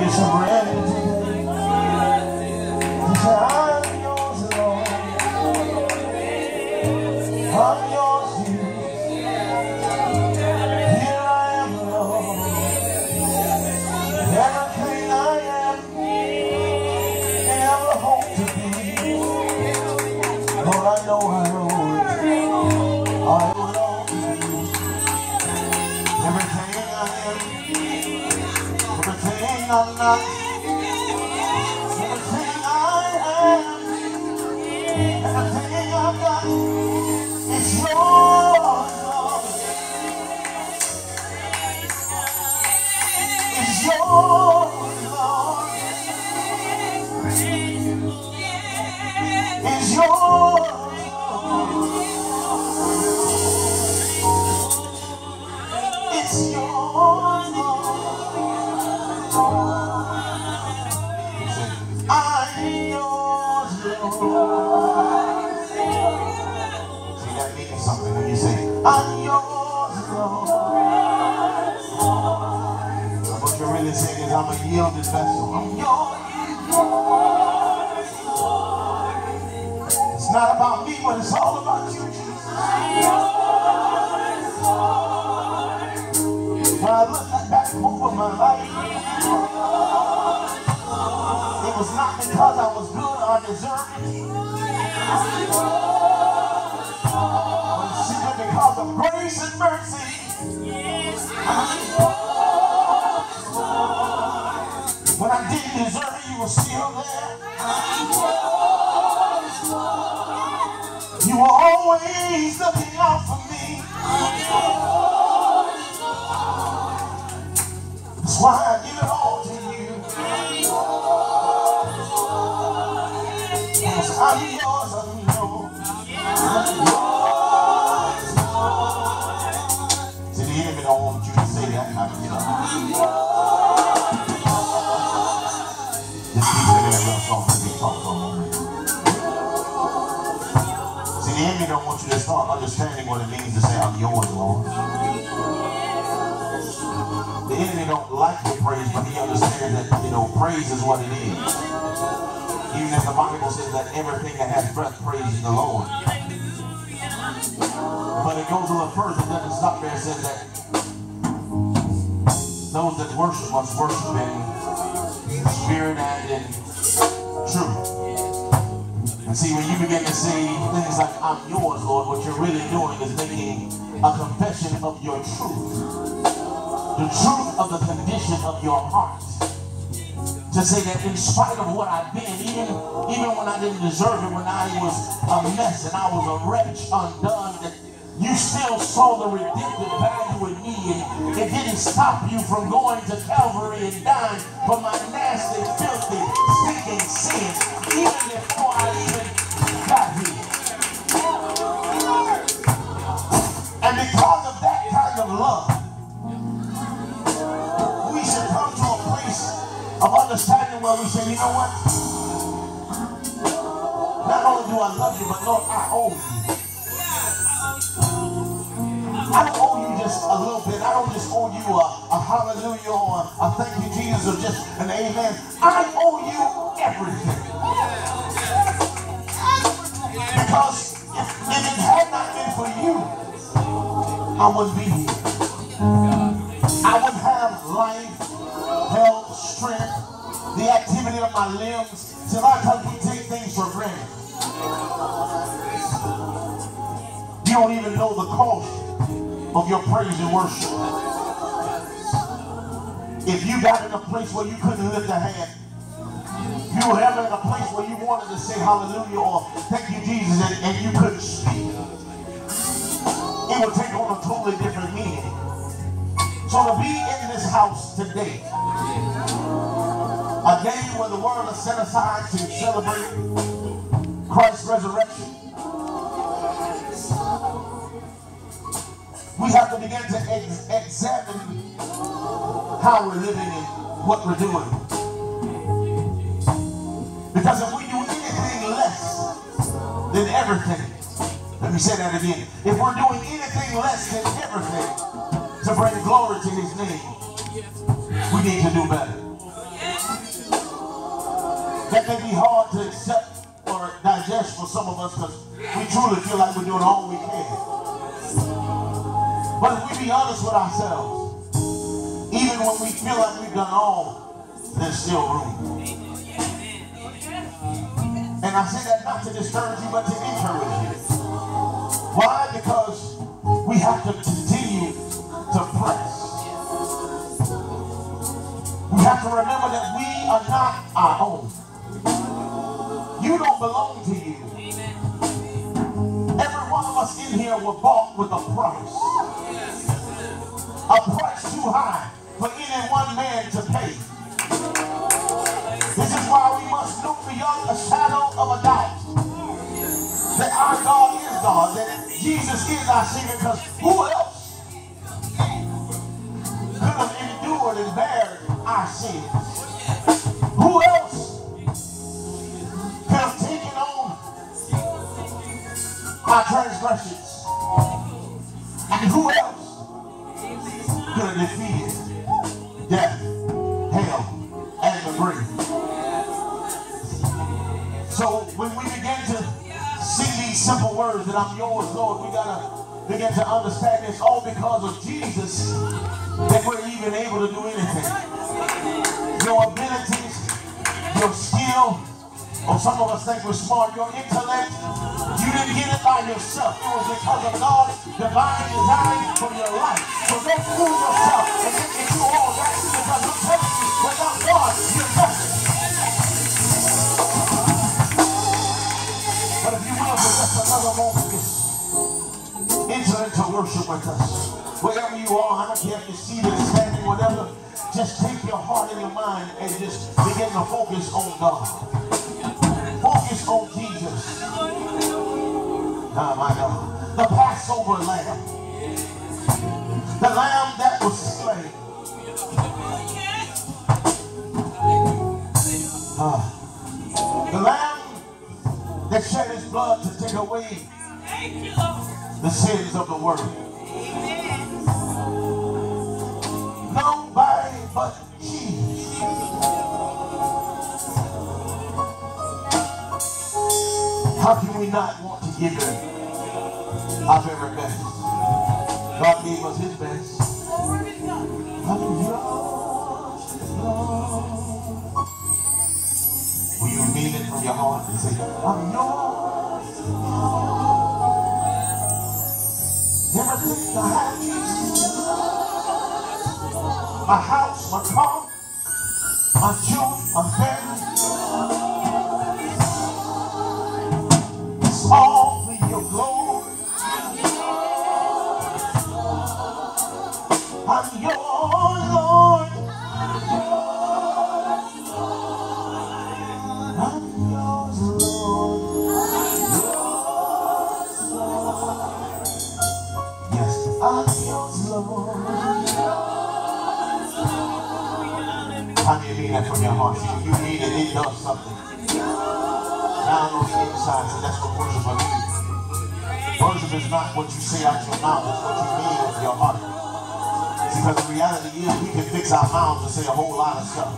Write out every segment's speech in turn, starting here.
you some today? I'm everything I am, everything I've got is yours, yours, yours, It's not about me, but it's all about you, Jesus. I over my life, it was not because I was good or deserving, but simply because of grace and mercy. I didn't deserve it, you were still there. You were always looking out for me. That's why I give it all to you. Because I'm don't want you to start understanding what it means to say, I'm yours, Lord. The enemy don't like the praise, but he understands that, you know, praise is what it is. Even if the Bible says that everything that has breath praises the Lord. But it goes a little further, it doesn't stop there. It says that those that worship must worship in spirit and in truth. And see, when you begin to say things like, I'm yours, Lord, what you're really doing is making a confession of your truth. The truth of the condition of your heart. To say that in spite of what I've been, even, even when I didn't deserve it, when I was a mess and I was a wretch undone, that you still saw the redemptive value in me and it didn't stop you from going to Calvary and dying for my nasty, filthy, stinking sin, even before I even got here. And because of that kind of love, we should come to a place of understanding where we say, you know what? Not only do I love you, but Lord, I owe you. I don't owe you just a little bit. I don't just owe you a, a hallelujah or a, a thank you, Jesus, or just an amen. I owe you everything. Because if, it had not been for you, I wouldn't be here. I wouldn't have life, health, strength, the activity of my limbs. See, a lot we take things for granted. You don't even know the cost of your praise and worship. If you got in a place where you couldn't lift a hand, you were ever in a place where you wanted to say hallelujah or thank you Jesus and, and you couldn't speak, it would take on a totally different meaning. So to be in this house today, a day where the world is set aside to celebrate Christ's resurrection, we have to begin to ex examine how we're living and what we're doing. Because if we do anything less than everything, let me say that again. If we're doing anything less than everything to bring glory to his name, we need to do better. that may be hard to accept or digest for some of us because we truly feel like we're doing all we can. But if we be honest with ourselves, even when we feel like we've done all, there's still room. And I say that not to discourage you, but to encourage you. Why? Because we have to continue to press. We have to remember that we are not our own. You don't belong to you. Every one of us in here were bought with a price. God that Jesus is our Savior, because who else could have endured and bared our sins? Who else could have taken on our transgressions? And who else could have defeated death, hell, and the grave? So when we begin to sing these simple words that I'm yours, Lord, we gotta begin to understand it's all because of Jesus that we're even able to do anything. Your abilities, your skill, or some of us think we're smart, your intellect, you didn't get it by yourself. It was because of God's divine design for your life. So don't fool yourself and think that you all that because I'm telling you, without God, you're nothing. Worship with us. Wherever you are, I don't care if you're seated, standing, whatever, just take your heart and your mind and just begin to focus on God. Focus on Jesus. Oh my God. The Passover lamb. The lamb that was slain. Ah. The lamb that shed his blood to take away sins of the world. Nobody but Jesus. How can we not want to give him our very best? God gave us his best. Will you mean it from your heart and say, I'm yours, My house, my car, my children, my family. It's all for your glory. I'm yours, Worship is not what you say out your mouth, it's what you mean with your heart. Because the reality is we can fix our mouths and say a whole lot of stuff.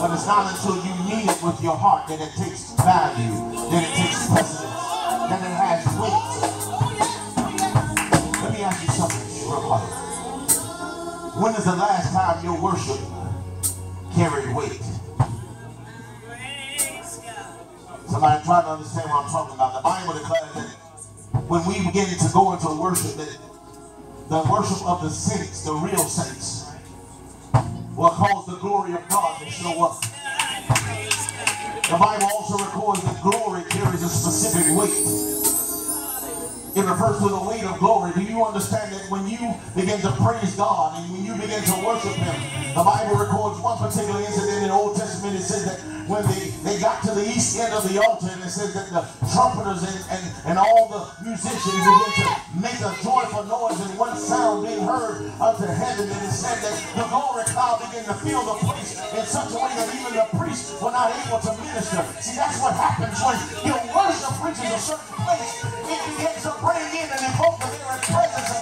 But it's not until you mean it with your heart that it takes value, that it takes precedence, that it has weight. Let me ask you something real quick. When is the last time your worship carried weight? Somebody trying to understand what I'm talking about. The Bible declares that when we begin to go into worship, that the worship of the saints, the real saints, will cause the glory of God to show up. The Bible also records that glory carries a specific weight. It refers to the weight of glory. Do you understand that when you begin to praise God and when you begin to worship Him, the Bible records one particular incident in the Old Testament. It says that when they, they got to the east end of the altar, and it says that the trumpeters and, and, and all the musicians began to make a joyful noise and one sound being heard unto heaven. And it said that the glory cloud began to fill the place in such a way that even the priests were not able to minister. See, that's what happens when your worship reaches a certain place. It begins to bring in and invoke the very presence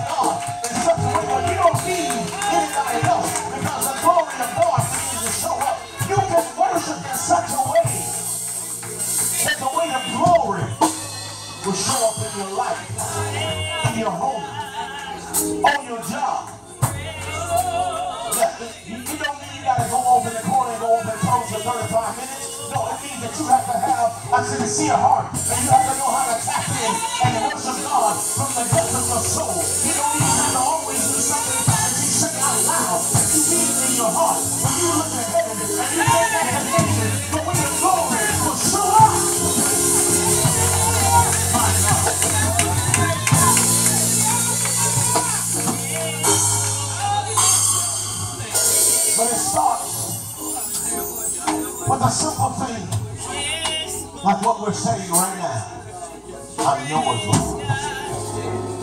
with a simple thing, like what we're saying right now. I'm yours, Lord.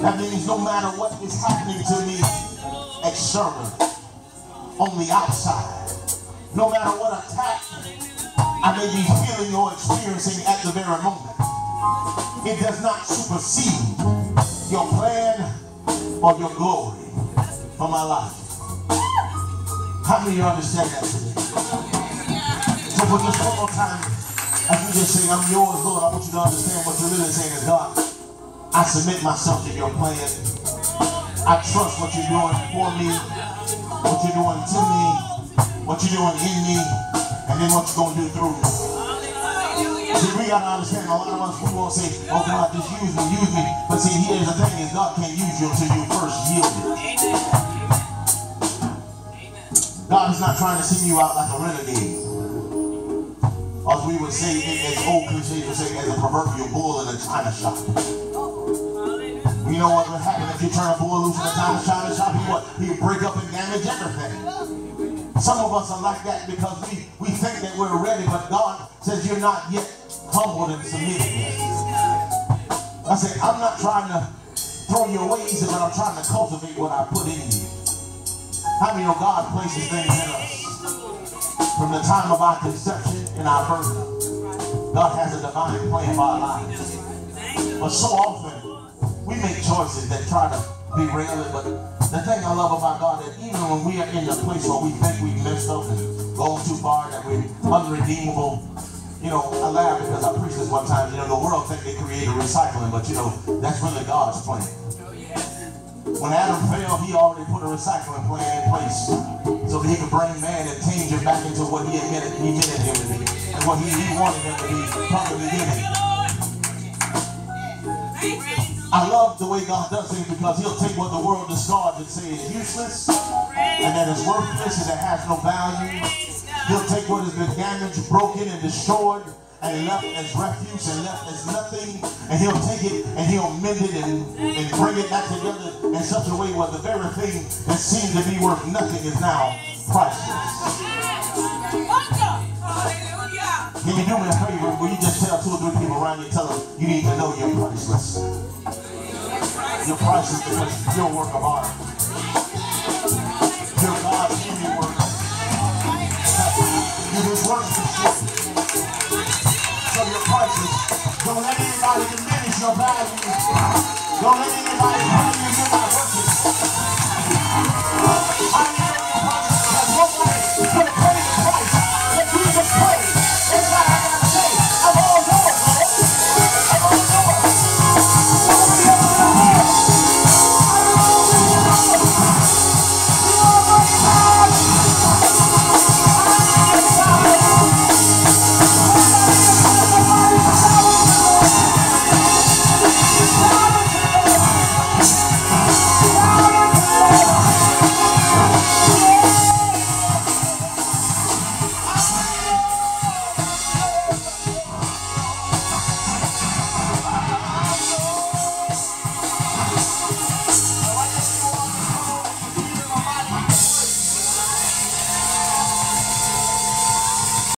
That means no matter what is happening to me externally, on the outside, no matter what attack I may be feeling or experiencing at the very moment, it does not supersede your plan or your glory for my life. How many of you understand that today? So for just one more time, as we just say, I'm yours, Lord, I want you to understand what you're really saying is God. I submit myself to your plan. I trust what you're doing for me, what you're doing to me, what you're doing in me, and then what you're going to do through me. See, we gotta understand, a lot of us, we say, oh God, just use me, use me. But see, here's the thing is God can't use you until you first yield it. God is not trying to send you out like a renegade. As we would say, as old cliches would say, as a proverbial bull in a china shop. You know what would happen if you turn a bull loose in a china china shop? He what? He'd break up and damage everything. Some of us are like that because we, we think that we're ready, but God says you're not yet humbled and submitted. I say, I'm not trying to throw you ways in, but I'm trying to cultivate what I put in you. How many know God places things in us? From the time of our conception and our birth, God has a divine plan for our lives. But so often, we make choices that try to derail it. But the thing I love about God is even when we are in the place where we think we've messed up and gone too far, that we're unredeemable, you know, I laugh because I preached this one time, you know, the world think they created recycling, but you know, that's really God's plan. When Adam fell, he already put a recycling plan in place so that he could bring man and change him back into what he admitted he admitted him to be and what he, he wanted him to be from the beginning. I love the way God does things because he'll take what the world discards and say is useless and that is worthless and that has no value. He'll take what has been damaged, broken, and destroyed and left as refuse and left as nothing and he'll take it and he'll mend it and, and bring it back together in such a way where the very thing that seemed to be worth nothing is now priceless. Can you do me a favor? Will you just tell two or three people around you, tell them you need to know you're priceless. You're priceless because you're a work of art. You're God's handiwork. You just work for shit. So you're priceless. Don't let anybody diminish your value. Don't let anybody